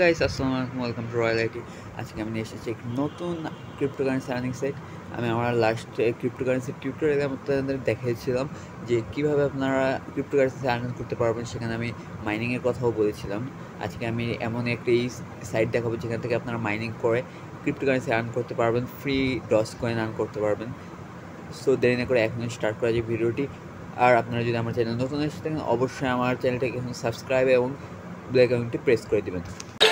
Guys আসসালামু আলাইকুম welcome to royal IT আজকে আমি এসেছি একটি নতুন ক্রিপ্টোকারেন্সি আর্নিং সাইট আমি আমার লাস্ট ক্রিপ্টোকারেন্সি টিউটোরিয়ালে আপনাদের দেখিয়েছিলাম যে কীভাবে আপনারা ক্রিপ্টোকারেন্সি আর্নিং করতে পারবেন, সেখানে আমি মাইনিংয়ের কথাও বলেছিলাম। আজকে আমি এমন একটি সাইট দেখাবো যেখান থেকে আপনারা মাইনিং করে ক্রিপ্টোকারেন্সি আর্ন করতে পারবেন ফ্রি ডস কয়েন আর্ন করতে পারবেন। সো দেরি না করে এখনই স্টার্ট করা যায় ভিডিওটি। আর আপনারা যদি আমার চ্যানেল নতুন এসে থাকেন, অবশ্যই আমার চ্যানেলটাকে এখন সাবস্ক্রাইব এবং ব্ল্যাক আইকনটি প্রেস করে দেবেন।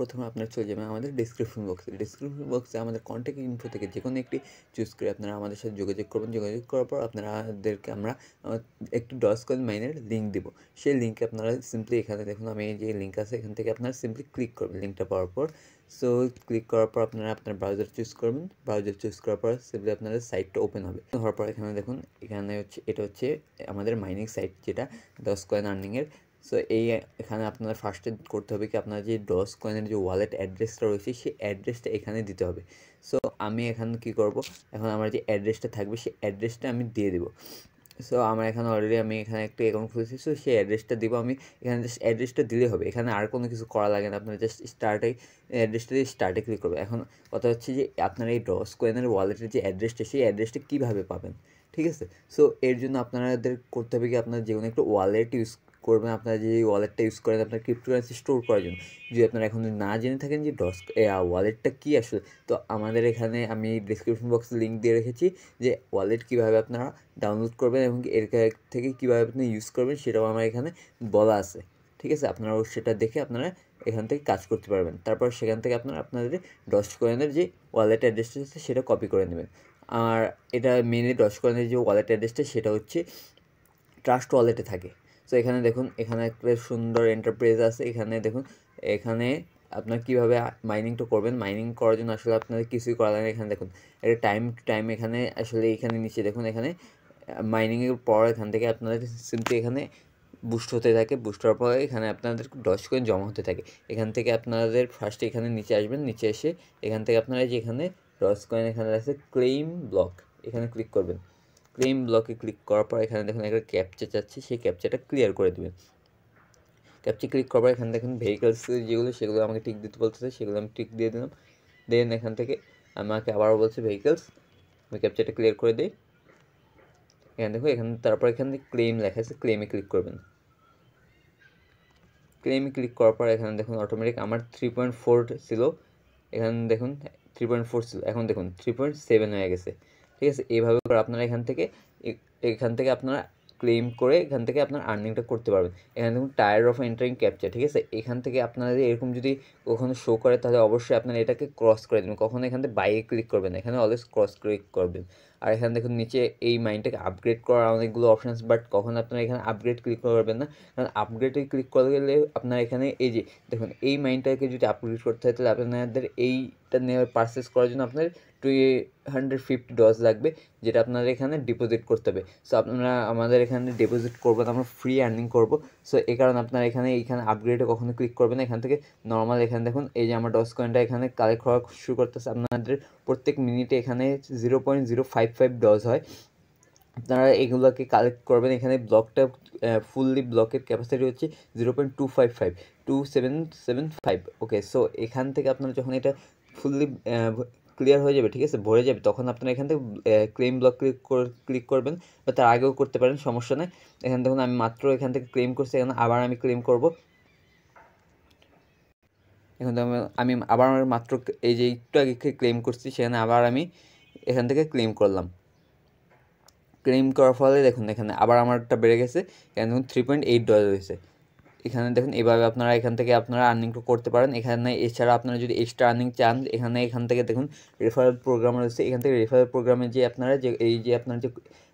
প্রথমে আপনারা চলে যাবেন আমাদের ডিসক্রিপশন বক্সে ডিসক্রিপশন বক্সে আমাদের কন্ট্যাক্ট ইনফো থেকে যে কোনো একটি চুজ করে আপনারা আমাদের সাথে যোগাযোগ করবেন। যোগাযোগ করার পর আপনাদেরকে আমরা একটি ডস কয়েন মাইনের লিঙ্ক দিব। সেই লিঙ্কে আপনারা সিম্পলি এখানে দেখুন, আমি যে লিঙ্ক আছে, এখান থেকে আপনারা সিম্পলি ক্লিক করবেন লিঙ্কটা পাওয়ার পর। সো ক্লিক করার পর আপনারা আপনার ব্রাউজার চুজ করবেন। ব্রাউজার চুজ করার পর সিম্পলি আপনাদের সাইটটা ওপেন হবে। হওয়ার পর এখানে দেখুন, এখানে হচ্ছে, এটা হচ্ছে আমাদের মাইনিং সাইট যেটা, দশ কয়েন আর্নিংয়ের সো এই এখানে আপনার ফার্স্টে করতে হবে কি, আপনার যে ডস কয়েনের যে ওয়ালেট অ্যাড্রেসটা রয়েছে, সেই অ্যাড্রেসটা এখানে দিতে হবে। সো আমি এখানে কি করব? এখন আমার যে অ্যাড্রেসটা থাকবে, সেই অ্যাড্রেসটা আমি দিয়ে দেবো। সো আমার এখানে অলরেডি আমি এখানে একটা অ্যাকাউন্ট খুলেছি সো সেই অ্যাড্রেসটা দিব আমি। এখানে জাস্ট অ্যাড্রেসটা দিলে হবে। এখানে আর কোনো কিছু করা লাগে না, আপনার জাস্ট স্টার্টে অ্যাড্রেসটা দিয়ে স্টার্টে ক্লিক করবে এখন কথা হচ্ছে যে, আপনার এই ডস কয়েনের ওয়ালেটের যে অ্যাড্রেসটা সেই অ্যাড্রেসটা কীভাবে পাবেন? ঠিক আছে? সো এর জন্য আপনাদের করতে হবে কি, আপনার যে কোনো একটা ওয়ালেট ইউজ করবেন আপনারা যে ওয়ালেটটা ইউজ করেন, আপনার ক্রিপ্টোকারেন্সি স্টোর করার জন্য। যদি আপনারা এখন না জেনে থাকেন যে ডস ওয়ালেটটা কী আসলে, তো আমাদের এখানে আমি ডিসক্রিপশন বক্সে লিঙ্ক দিয়ে রেখেছি যে ওয়ালেট কীভাবে আপনারা ডাউনলোড করবেন এবং এর থেকে কীভাবে আপনি ইউজ করবেন, সেটাও আমার এখানে বলা আছে। ঠিক আছে? আপনারাও সেটা দেখে আপনারা এখান থেকে কাজ করতে পারবেন। তারপর সেখান থেকে আপনারা আপনাদের ডস কয়েনের যে ওয়ালেট অ্যাড্রেসটা আছে, সেটা কপি করে নেবেন। আর এটা মেনলি ডস কয়েনের যে ওয়ালেট অ্যাড্রেসটা সেটা হচ্ছে ট্রাস্ট ওয়ালেটে থাকে। সো এখানে দেখুন, এখানে একটা সুন্দর এন্টারপ্রাইজ আছে। এখানে দেখুন, এখানে আপনার কীভাবে মাইনিংটা করবেন। মাইনিং করার জন্য আসলে আপনাদের কিছুই করা লাগে এখানে দেখুন, একটা টাইম টু টাইম এখানে আসলে এখানে নিচে দেখুন, এখানে মাইনিংয়ের পর এখান থেকে আপনাদের সিম্পলি এখানে বুস্ট হতে থাকে। বুস্ট হওয়ার পরে এখানে আপনাদের দশ কয়েন জমা হতে থাকে। এখান থেকে আপনাদের ফার্স্টে এখানে নিচে আসবেন। নিচে এসে এখান থেকে আপনারা যে এখানে দশ কয়েন এখানে আছে ক্লেইম ব্লক এখানে ক্লিক করবেন। ক্লেম ব্লকে ক্লিক করার পর এখানে দেখুন একটা ক্যাপচা চাচ্ছি, সেই ক্যাপচাটা ক্লিয়ার করে দেবেন ক্যাপচা ক্লিক করার পর এখানে দেখুন ভেহিকলস যেগুলো, সেগুলো আমাকে টিক দিতে বলতেছে, সেগুলো আমি টিক দিয়ে দিলাম। দেন এখান থেকে আমাকে আবারও বলছে ভেহিকলস আমি ক্যাপচাটা ক্লিয়ার করে দিই। এখানে দেখো, এখানে, তারপর এখানে ক্লেম লেখা আছে ক্লেমে ক্লিক করবেন। ক্লেমে ক্লিক করার পর এখানে দেখুন অটোমেটিক আমার থ্রি পয়েন্ট ফোর ছিল। এখানে দেখুন থ্রি পয়েন্ট ফোর ছিল। এখন দেখুন থ্রি পয়েন্ট সেভেন হয়ে গেছে। ঠিক আছে? এইভাবে করে আপনারা এখান থেকে এখান থেকে আপনারা ক্লেম করে এখান থেকে আপনার আর্নিংটা করতে পারবেন। এখানে দেখুন টায়ার অফ এন্টারিং ক্যাপচার ঠিক আছে? এখান থেকে আপনাদের এরকম যদি কখনো শো করে, তাহলে অবশ্যই আপনারা এটাকে ক্রস করে দেবেন। কখনো এখান থেকে বাইরে ক্লিক করবেন এখানে অলওয়েজ ক্রস ক্লিক করবেন। আর এখানে দেখুন, নিচে এই মাইন্ডটাকে আপগ্রেড করার অনেকগুলো অপশানস বাট কখন আপনারা এখানে আপগ্রেড ক্লিক করবেন না। কারণ আপগ্রেডে ক্লিক করে গেলে আপনার এখানে এই যে, দেখুন, এই মাইন্ডটাকে যদি আপগ্রেড করতে হয়, তাহলে আপনাদের এইটা নেওয়ার পারচেস করার জন্য আপনার টু হান্ড্রেড ফিফটি ডজ লাগবে, যেটা আপনাদের এখানে ডিপোজিট করতে হবে। সো আপনারা আমাদের এখানে ডিপোজিট করবেন আমরা ফ্রি আর্নিং করব। সো এই কারণে আপনারা এখানে, এইখানে আপগ্রেডে কখনো ক্লিক করবেন না। এখান থেকে নর্মাল এখানে দেখুন, এই যে আমার ডস কয়েনটা এখানে কালেক্ট হওয়া শুরু করতেছে। আপনাদের প্রত্যেক মিনিটে এখানে zero point zero five five doge হয়। আপনারা এগুলোকে কালেক্ট করবেন। এখানে ব্লকটা ফুললি ব্লকের ক্যাপাসিটি হচ্ছে zero point two five five two seven seven five okay so এখান থেকে আপনারা যখন এটা ফুললি ক্লিয়ার হয়ে যাবে, ঠিক আছে? ভরে যাবে। তখন আপনারা এখান থেকে ক্লেম ব্লক ক্লিক ক্লিক করবেন। বা তার আগেও করতে পারেন, সমস্যা নেই। এখানে দেখুন, আমি মাত্র এখান থেকে ক্লেম করছি, এখানে আবার আমি ক্লেম করব। এখন আমি- আবার আমার মাত্র এই যে একটু আগে ক্লেম করছি, সেখানে আবার আমি এখান থেকে ক্লেম করলাম। ক্লেম করার ফলে দেখুন, এখানে আবার আমারটা বেড়ে গেছে। এখানে দেখুন থ্রি পয়েন্ট এইট ডলার হয়েছে। এখানে দেখুন, এভাবে আপনারা এখান থেকে আপনারা আর্নিংটা করতে পারেন। এখানে এছাড়া আপনারা যদি এক্সট্রা আর্নিং চান, এখানে, এখান থেকে দেখুন রেফারেল প্রোগ্রাম রয়েছে। এখান থেকে রেফারেল প্রোগ্রামে যে আপনারা যে, এই যে আপনার যে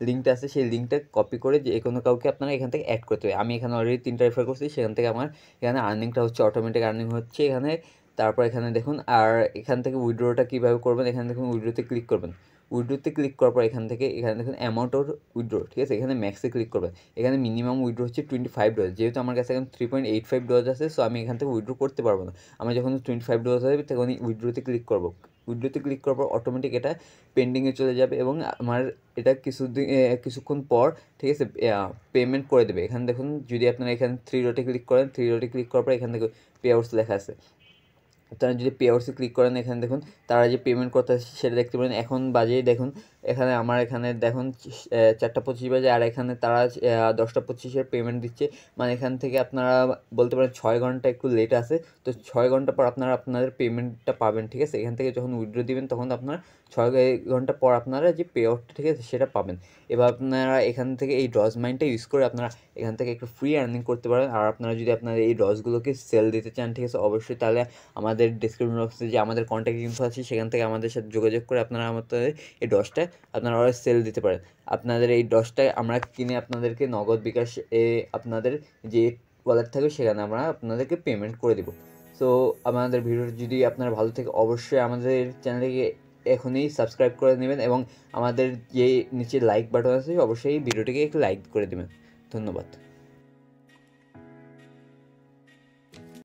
লিঙ্কটা আছে, সেই লিঙ্কটা কপি করে যে কোনো কাউকে আপনারা এখান থেকে অ্যাড করতে হবে। আমি এখানে অলরেডি তিনটা রেফার করছি, সেখান থেকে আমার এখানে আর্নিংটা হচ্ছে অটোমেটিক আর্নিং হচ্ছে এখানে। তারপর এখানে দেখুন, আর এখান থেকে উইড্রোটা কীভাবে করবেন, এখানে দেখুন উইড্রোতে ক্লিক করবেন। উইড্রোতে ক্লিক করার পর এখান থেকে, এখানে দেখুন অ্যামাউন্ট অফ উইড্রো ঠিক আছে? এখানে ম্যাক্সে ক্লিক করবেন এখানে মিনিমাম উইড্রো হচ্ছে টোয়েন্টি ফাইভ ডলার যেহেতু আমার কাছে এখন three point eight five dollar আছে সো আমি এখান থেকে উইড্রো করতে পারব না। আমার যখন টোয়েন্টি ফাইভ ডলার হবে, তখন উইড্রোতে ক্লিক করব। উইড্রোতে ক্লিক করার পর অটোমেটিক এটা পেন্ডিংয়ে চলে যাবে এবং আমার এটা কিছুদিন কিছুক্ষণ পর, ঠিক আছে পেমেন্ট করে দেবে। এখানে দেখুন, যদি আপনারা এখানে থ্রি ডটে ক্লিক করেন থ্রি ডটে ক্লিক করার পর এখান থেকে পে আউটস লেখা আছে। আপনারা যদি পে আউটসে ক্লিক করেন এখানে দেখুন, তারা যে পেমেন্ট করতে সেটা দেখতে পারেন। এখন বাজে দেখুন এখানে আমার এখানে দেখুন চারটা পঁচিশ বাজে আর এখানে তারা দশটা পঁচিশের পেমেন্ট দিচ্ছে। মানে এখান থেকে আপনারা বলতে পারেন ছয় ঘণ্টা একটু লেট আছে। তো ছয় ঘণ্টা পর আপনারা আপনাদের পেমেন্টটা পাবেন, ঠিক আছে? এখান থেকে যখন উইড্রো দিবেন, তখন আপনারা ছয় ঘণ্টা পর আপনারা যে পে আউটটা ঠিক আছে, সেটা পাবেন। এবার আপনারা এখান থেকে এই ডজ মাইন্ডটা ইউজ করে আপনারা এখান থেকে একটু ফ্রি আর্নিং করতে পারেন। আর আপনারা যদি আপনারা এই ডজগুলোকে সেল দিতে চান, ঠিক আছে, অবশ্যই তাহলে আমাদের ডিসক্রিপশন বক্সে যে আমাদের কন্ট্যাক্ট ইনফো আছে, সেখান থেকে আমাদের সাথে যোগাযোগ করে আপনারা আমাদের এই ডজটা আপনারা অর্ডার সেল দিতে পারেন। আপনাদের এই দশটায় আমরা কিনে আপনাদেরকে নগদ বিকাশ এ আপনাদের যে ওয়ালেট থাকবে সেখানে আমরা আপনাদেরকে পেমেন্ট করে দেবো। সো আমাদের ভিডিও যদি আপনারা ভালো থাকে, অবশ্যই আমাদের চ্যানেলকে এখনই সাবস্ক্রাইব করে নেবেন এবং আমাদের যে নিচে লাইক বাটন আছে, অবশ্যই ভিডিওটিকে একটু লাইক করে দেবেন। ধন্যবাদ।